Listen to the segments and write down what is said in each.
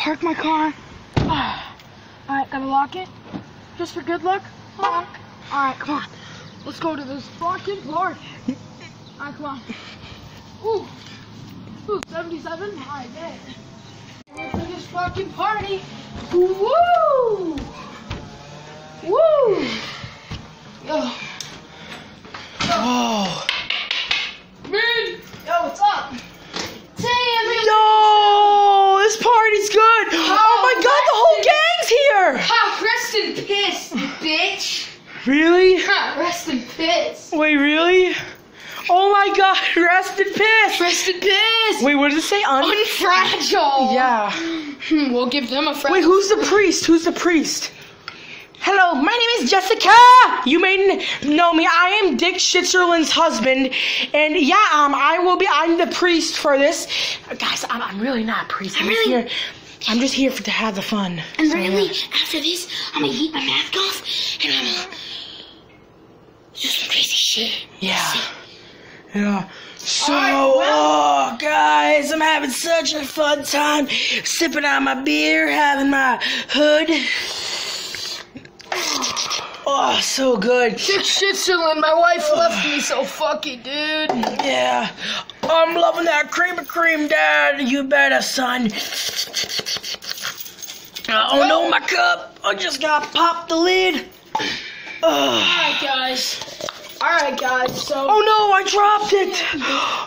park my car. Alright, gotta lock it. Just for good luck. Lock. Alright, come on. Let's go to this fucking park. Alright, come on. Ooh. Ooh, 77? I bet. We're to this fucking party. Woo! Woo! Yo. Oh. Man! Yo, what's up? Damn, man. Yo, this party's good. Oh my god, the whole gang's here. Ha, rest in piss, bitch. Really? Rest in piss. Wait, really? Oh my god, rest in piss. Rest in piss. Wait, what does it say? Un- Unfragile. yeah. Hmm, we'll give them a fragile. Wait, who's the priest? Who's the priest? Hello, my name is Jessica. You may know me. I am Dick Schitzerland's husband, and yeah, um, I will be. I'm the priest for this, guys. I'm, I'm really not a priest. I'm just Really? here. I'm just here for, to have the fun. And So, really, yeah. after this, I'm gonna eat my mask off and I'm gonna do some crazy shit. Yeah. Yeah. So, Alright, well- oh, guys, I'm having such a fun time sipping on my beer, having my hood. Oh, so good. Dick Schitzerland, my wife left me so fucky, dude. Yeah. I'm loving that cream of cream, Dad. You better, son. Uh, oh no, my cup. I just got popped the lid. Alright, guys. Alright, guys, so. Oh no, I dropped it.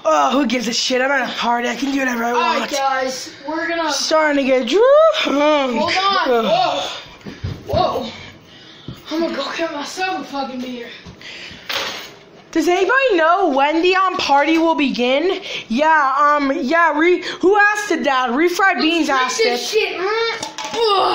Oh, who gives a shit? I'm at a party. I can do whatever I Alright, want. guys, we're gonna. Starting to get drunk. Hold on. Whoa. Whoa. I'm gonna go get myself a fucking beer. Does anybody know when the um party will begin? Yeah, um, yeah. Re, who asked it, Dad? Refried beans asked this it. shit.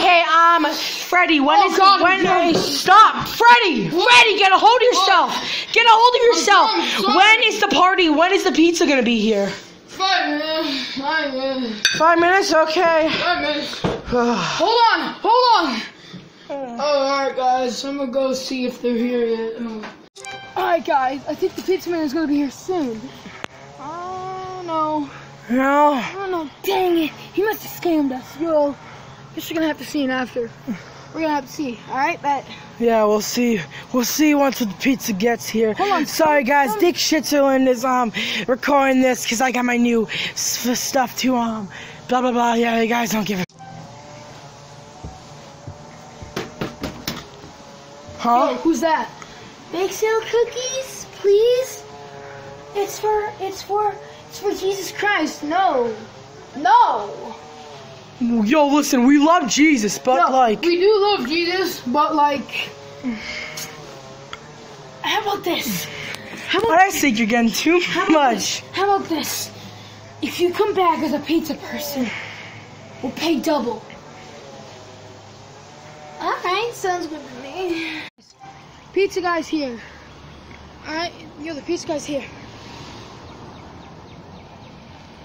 Hey, um, Freddie, when Oh, is God, when? I'm. Stop, Freddie! Freddie, get a hold of yourself. Get a hold of yourself. done, I'm. When is the party? When is the pizza gonna be here? Five minutes. Five minutes. Five minutes. Okay. Five minutes. Hold on. Hold on. Oh, alright, guys. I'm gonna go see if they're here yet. Alright, guys. I think the pizza man is gonna be here soon. Oh, no. no. Oh, no. Dang it. He must have scammed us. Yo. Guess we're gonna have to see him after. We're gonna have to see. Alright, bet. Yeah, we'll see. We'll see once the pizza gets here. Hold on, Sorry, guys. Dick Schitzerland is um recording this because I got my new stuff to um blah blah blah. Yeah, you guys don't give a. Huh? Yo, who's that? Bake sale cookies, please. It's for it's for it's for Jesus Christ. No. No. Yo, listen, we love Jesus, but No, like, we do love Jesus, but like, How about this? How about I think you're getting too much. how about this? If you come back as a pizza person, we'll pay double. All right, sounds good to me. Pizza guy's here. All right, yo, the pizza guy's here.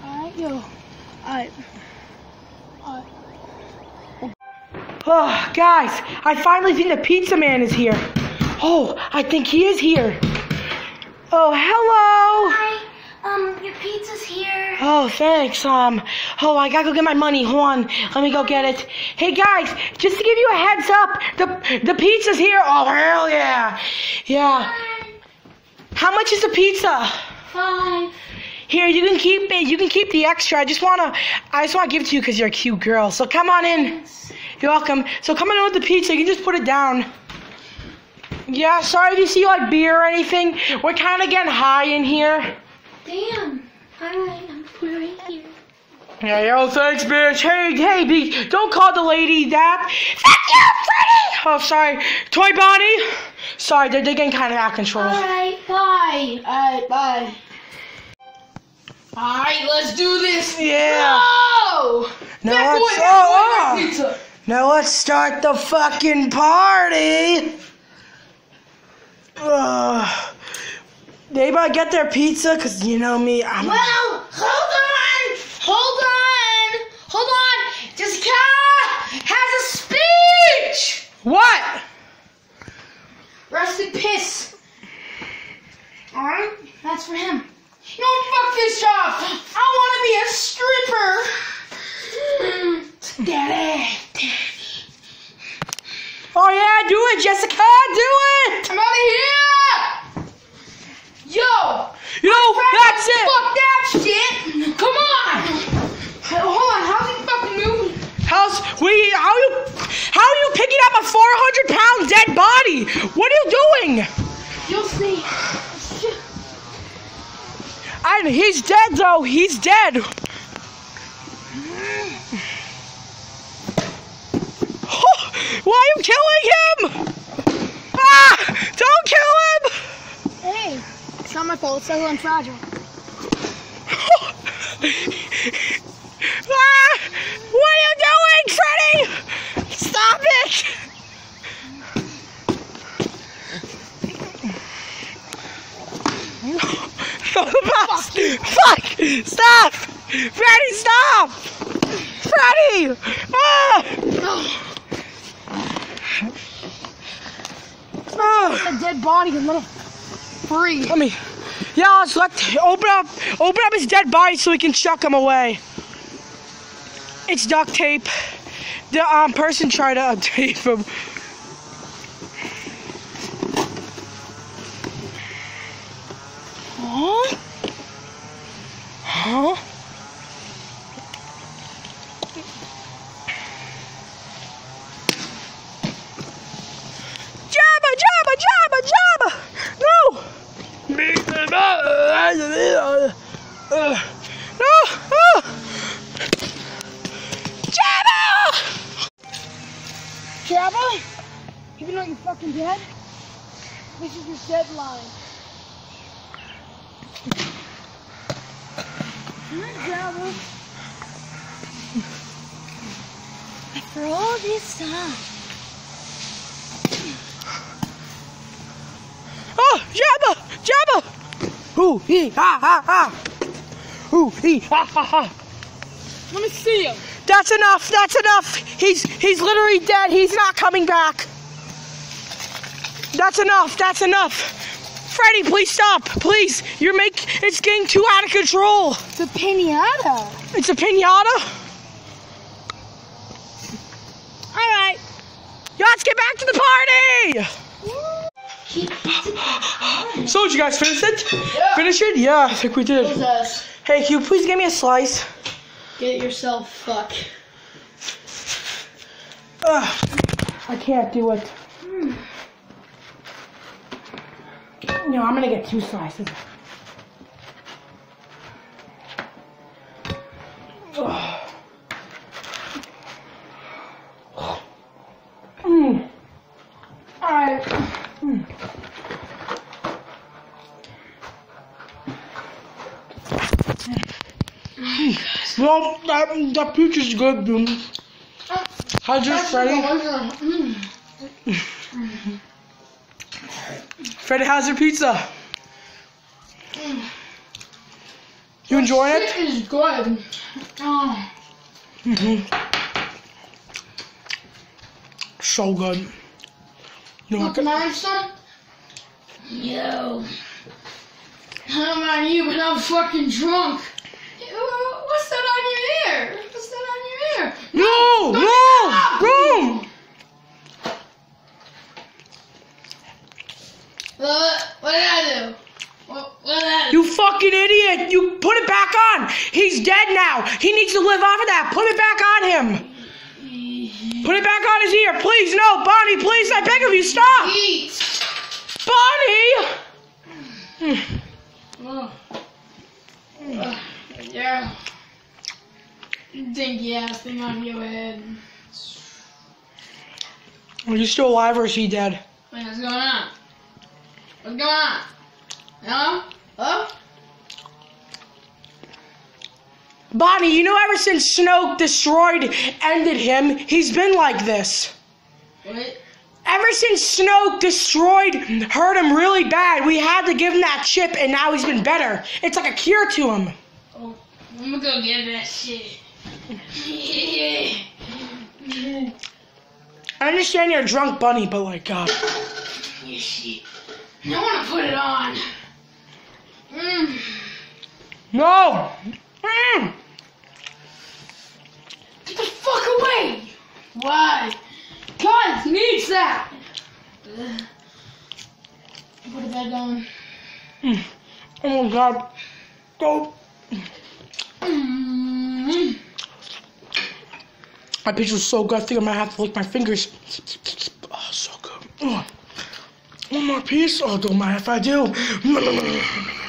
All right, yo. All right. All right. Oh, guys, I finally think the pizza man is here. Oh, I think he is here. Oh, hello. Hi, um, your pizza's here. Oh, thanks. Um, oh, I gotta go get my money. Hold on, let me go get it. Hey guys, just to give you a heads up, the the pizza's here. Oh hell yeah, yeah. How much is the pizza? Five. Here, you can keep it. You can keep the extra. I just wanna, I just wanna give it to you because you're a cute girl. So come on in. You're welcome. So come on in with the pizza. You can just put it down. Yeah, sorry if you see like beer or anything. We're kind of getting high in here. Damn. All right, I'm put right here. Yeah, yo, thanks, bitch. Hey, hey, B, don't call the lady that. Fuck you, Freddy! Oh, sorry. Toy Bonnie? Sorry, they're, they're getting kind of out of control. All right, bye. All right, bye. All right, let's do this. Yeah. Oh! Now Back let's, away, oh, oh. pizza. Now let's start the fucking party. Ugh. Anybody get their pizza? Cause you know me, I'm. Well, hold on, hold on, hold on. Jessica has a speech. What? Rest in piss. All right, that's for him. You know, fuck this job. I want to be a stripper. That Jessica. Do it. I'm out of here! Yo! You know, that's it. Fuck that shit! Come on! Hey, hold on, how's he fucking moving? How's we? How you? How are you picking up a 400 pound dead body? What are you doing? You'll see. And he's dead though. He's dead. Why are you killing him? Ah! Don't kill him! Hey, it's not my fault. It's so fragile. Ah! What are you doing, Freddy? Stop it! No, the box. Fuck! Stop! Freddy, stop! Freddy! Ah! Ah! A dead body, a little free. Let me. Yeah, let's let open up open up his dead body so we can chuck him away. It's duct tape. The um person tried to tape him. Jabba? Even though you're fucking dead? This is your deadline. Jabba. For all this time. Oh, Jabba! Jabba! Ooh, he, ha, ha, ha! Ooh, he, ha, ha, ha! Let me see him. That's enough. That's enough. He's he's literally dead. He's not coming back. That's enough. That's enough. Freddy, please stop. Please. You're make it's getting too out of control. It's a pinata. It's a pinata. All right. Yeah, let's get back to the party. So, did you guys finish it? Yeah. Finish it? Yeah, I think we did. Hey, can you please give me a slice? Get yourself fuck. Ugh, I can't do it. No, I'm gonna get two slices. Ugh. Mm. Alright. Mm. Well, that, that peach is good, dude. How's yours, Freddy? Freddy, how's your pizza? You enjoying it? It is good. Oh. Mm-hmm. So good. You know, can I have some? Don't know about you, but I'm fucking drunk. Ew, What's that on your ear? What's that on your ear? No, no, no. What, what did I do? What, what did I do? You fucking idiot! You put it back on. He's dead now. He needs to live off of that. Put it back on him. Put it back on his ear, please. No, Bonnie, please. I beg of you, stop. Bonnie. Oh. Yeah. Dinky ass thing on your head. Are you still alive or is he dead? Wait, what's going on? What's going on? Hello? Hello? Bonnie, you know ever since Snoke destroyed, ended him, he's been like this. What? Ever since Snoke destroyed, hurt him really bad, we had to give him that chip and now he's been better. It's like a cure to him. Oh, I'm gonna go get that shit. I understand you're a drunk bunny, but like, God. You shit. I wanna put it on. Mm. No! Mm. Get the fuck away! Why? God needs that! Ugh. Put the bed down. Oh my god. Go. Mm. My pizza was so good. I think I might have to lick my fingers. Oh, so good. One more piece? Oh, don't mind if I do. I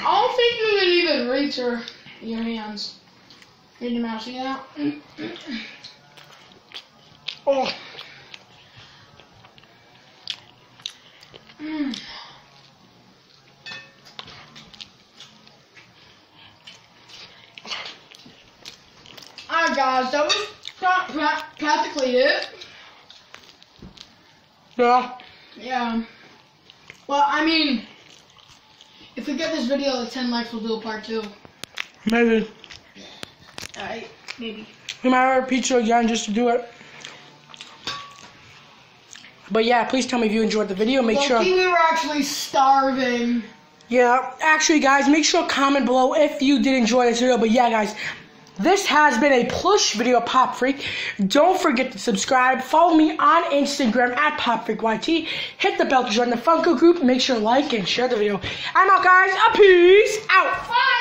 don't think you can even reach your, your hands. Minnie Mouse, see that? Oh. Mm. Alright guys, that was pra- pra- practically it. Yeah. Yeah. Well, I mean, if we get this video to 10 likes, we'll do a part two. Maybe. Alright, maybe. We might order pizza again just to do it. But yeah, please tell me if you enjoyed the video. Make sure. Loki, we were actually starving. Yeah, actually, guys, make sure to comment below if you did enjoy this video. But yeah, guys, this has been a plush video, Pop Freak. Don't forget to subscribe. Follow me on Instagram at PopFreakYT. Hit the bell to join the Funko group. Make sure to like and share the video. I'm out, guys. A peace out. Bye!